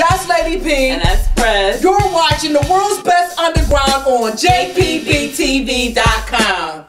That's Lady P. And that's Press. You're watching the world's best underground on JPBTV.com.